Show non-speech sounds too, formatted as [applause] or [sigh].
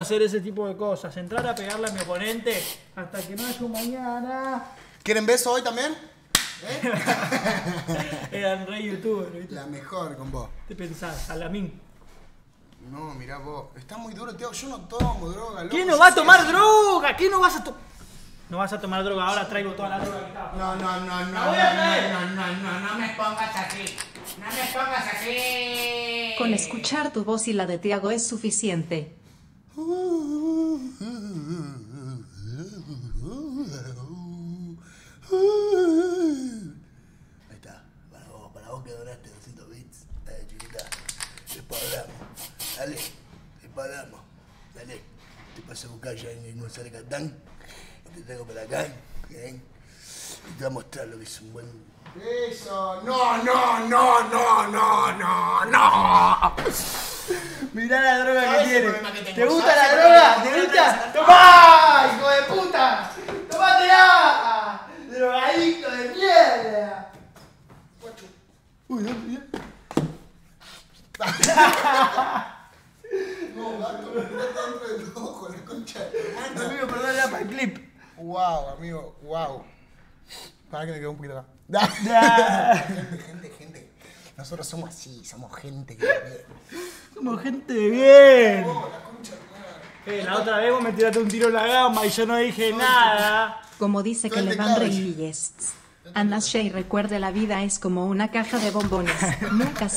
hacer ese tipo de cosas, entrar a pegarle a mi oponente hasta que no haya un mañana. ¿Quieren beso hoy también? [laughs] ¿Eh? Eran re youtuber, ¿viste? La mejor con vos. ¿Qué pensás? Salamín. No, mirá vos. Está muy duro, tío. Yo no tomo droga, loco. ¿Quién no va a tomar droga? ¿Quién no vas a tomar? No vas a tomar droga, ahora traigo toda la droga que estaba. No, no, no, no, La voy a traer. no, no, no, no, no me pongas así. No me pongas así. Con escuchar tu voz y la de Tiago es suficiente. Ahí está, para vos, para vos que donaste 200 bits. Dale, chiquita. Después hablamos. Dale, después hablamos. Dale. Te paso a buscar ya en el González Catán. Te traigo para acá. ¿bien? Y te voy a mostrar lo que es un buen. Eso, no, no, no, no, no, no, no. Mirá la droga ¿Sabes que el tiene. que? ¿Te gusta ¿Sabes la droga? ¿Te gusta? ¡Tomá! ¡Hijo de puta! ¡Tomátela! ¡Drogadicto de mierda! Uy, no, mira. [laughs] No, gato, mirate dentro del ojo, la concha de tu. Amigo, perdón, era para el clip. Wow, amigo, wow. Para que me quedó un poquito acá. [laughs] Gente, gente, gente. Nosotros somos así, somos gente que. Somos gente de bien. Oh, de. Eh, la otra vez vos me tiraste un tiro en la gama y yo no dije nada. Como dice que le van reguilles. Anna Shea recuerde la vida es como una caja de bombones. [laughs] Nunca